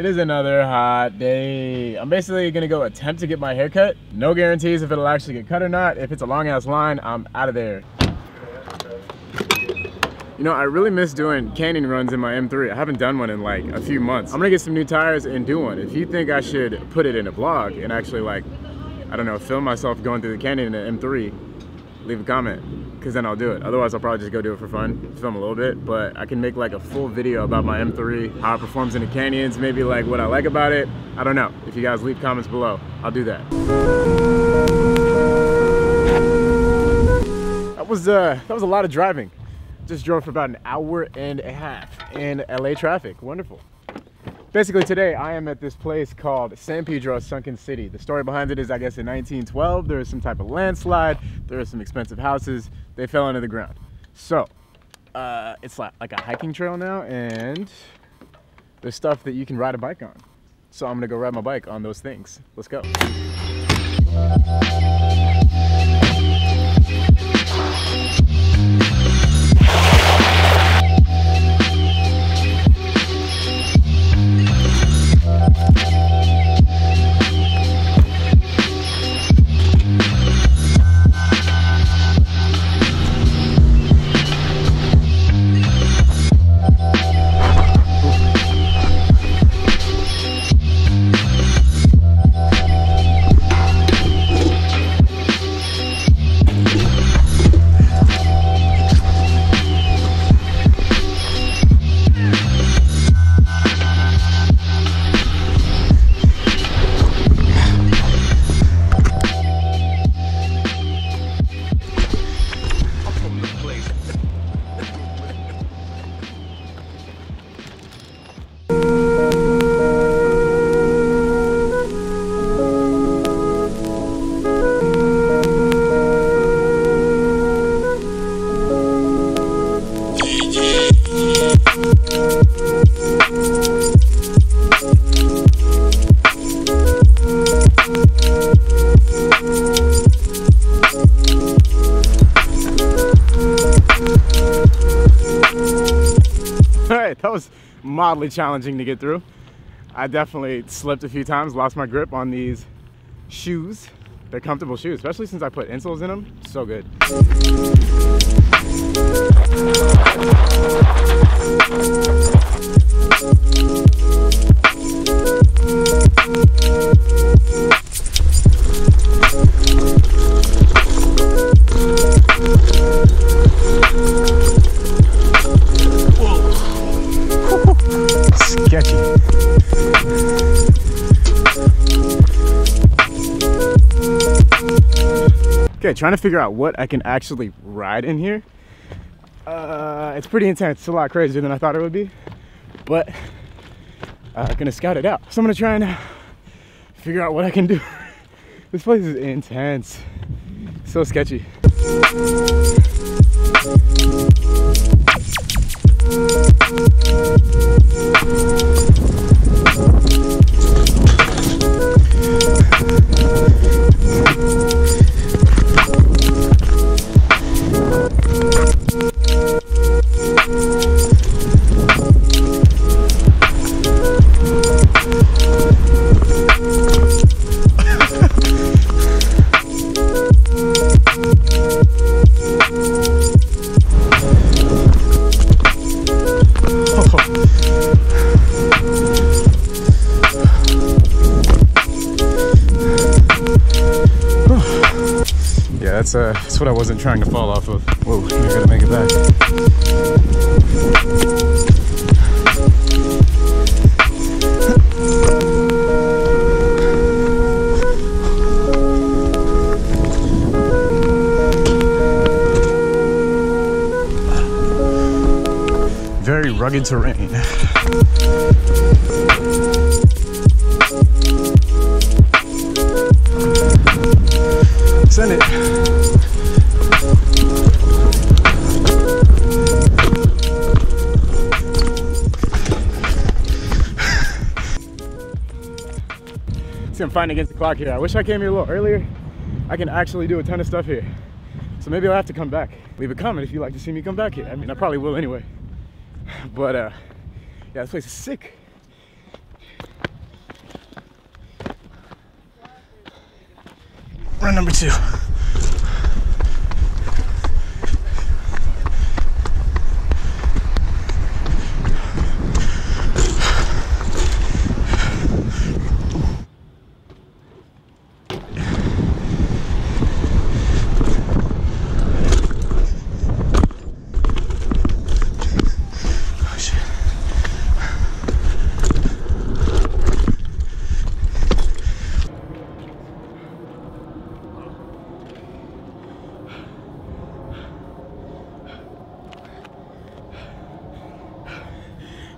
It is another hot day. I'm basically gonna go attempt to get my hair cut. No guarantees if it'll actually get cut or not. If it's a long ass line, I'm out of there. You know, I really miss doing canyon runs in my M3. I haven't done one in like a few months. I'm gonna get some new tires and do one. If you think I should put it in a vlog and actually like, I don't know, film myself going through the canyon in an M3, leave a comment because then I'll do it. Otherwise, I'll probably just go do it for fun, film a little bit, but I can make like a full video about my M3, how it performs in the canyons, maybe like what I like about it. I don't know. If you guys leave comments below, I'll do that. That was, uh, that was a lot of driving. Just drove for about an hour and a half in LA traffic. Wonderful. Basically today I am at this place called San Pedro Sunken City. The story behind it is I guess in 1912 there was some type of landslide, there were some expensive houses, they fell into the ground. So uh, it's like, like a hiking trail now and there's stuff that you can ride a bike on. So I'm gonna go ride my bike on those things. Let's go. That was mildly challenging to get through. I definitely slipped a few times, lost my grip on these shoes. They're comfortable shoes, especially since I put insoles in them. So good. Okay, trying to figure out what I can actually ride in here. Uh, it's pretty intense. It's a lot crazier than I thought it would be, but I'm uh, gonna scout it out. So I'm gonna try and figure out what I can do. this place is intense. So sketchy. What I wasn't trying to fall off of. Whoa, I gotta make it back. Very rugged terrain. Send it. I'm fighting against the clock here. I wish I came here a little earlier. I can actually do a ton of stuff here. So maybe I'll have to come back. Leave a comment if you'd like to see me come back here. I mean, I probably will anyway. But uh, yeah, this place is sick. Run number two.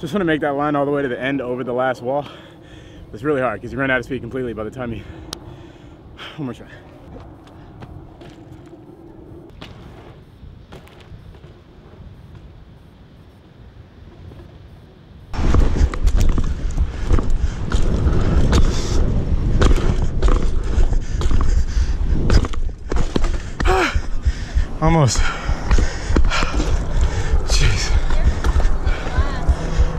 Just want to make that line all the way to the end over the last wall. It's really hard because you run out of speed completely by the time you. One more try. Almost.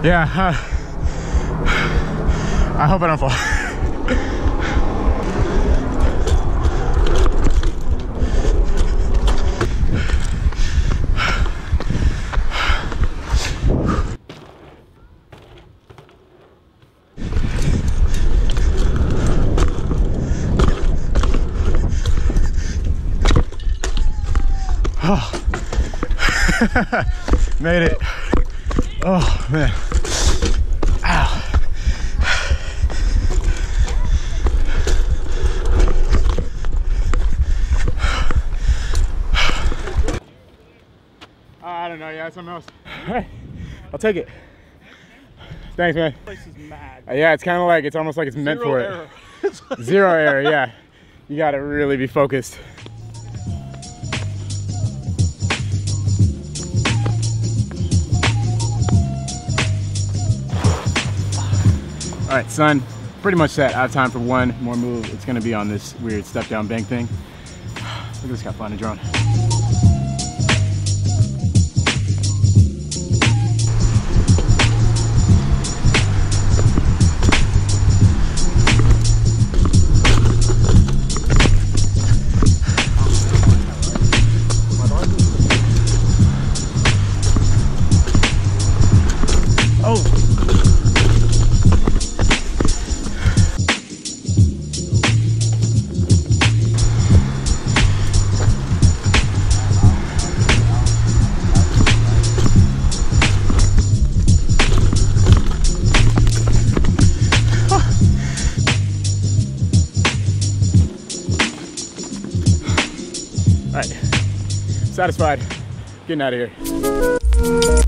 Yeah. uh, I hope I don't fall. Made it. Oh man. Ow. I don't know. Yeah, something else. All right, I'll take it. Thanks, man. This place is mad. Uh, yeah, it's kind of like it's almost like it's meant Zero for error. it. Zero error. Yeah, you got to really be focused. All right, son. Pretty much set. I have time for one more move. It's gonna be on this weird step down bank thing. Look this guy flying a drone. All right, satisfied. Getting out of here.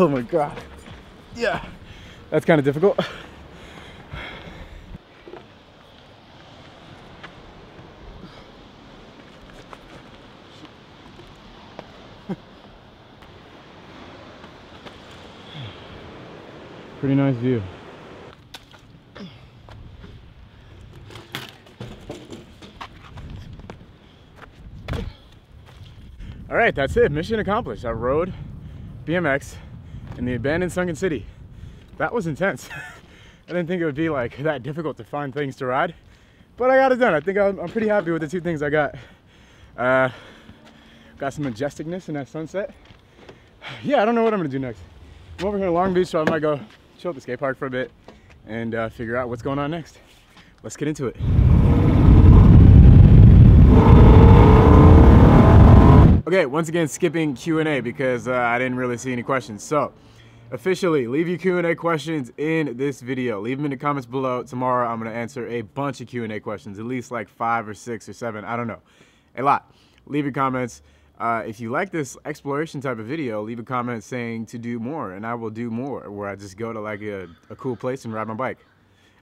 Oh my god. Yeah. That's kind of difficult. Pretty nice view. All right, that's it. Mission accomplished. I rode BMX in the abandoned sunken city. That was intense. I didn't think it would be like that difficult to find things to ride, but I got it done. I think I'm, I'm pretty happy with the two things I got. Uh, Got some majesticness in that sunset. Yeah, I don't know what I'm gonna do next. I'm over here in Long Beach, so I might go chill at the skate park for a bit and uh, figure out what's going on next. Let's get into it. Okay, once again, skipping Q&A because uh, I didn't really see any questions. So, officially, leave your Q&A questions in this video. Leave them in the comments below. Tomorrow, I'm gonna answer a bunch of Q&A questions, at least like five or six or seven, I don't know, a lot. Leave your comments. Uh, if you like this exploration type of video, leave a comment saying to do more, and I will do more, where I just go to like a, a cool place and ride my bike.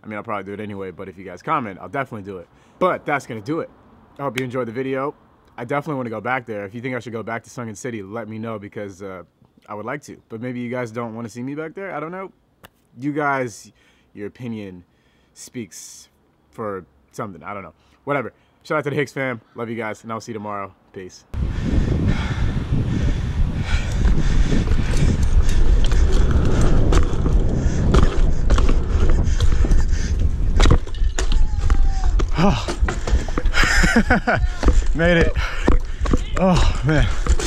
I mean, I'll probably do it anyway, but if you guys comment, I'll definitely do it. But that's gonna do it. I hope you enjoyed the video. I definitely want to go back there. If you think I should go back to Sunken City, let me know because uh, I would like to. But maybe you guys don't want to see me back there. I don't know. You guys, your opinion speaks for something. I don't know. Whatever. Shout out to the Hicks fam. Love you guys, and I'll see you tomorrow. Peace. Made it. Oh, man.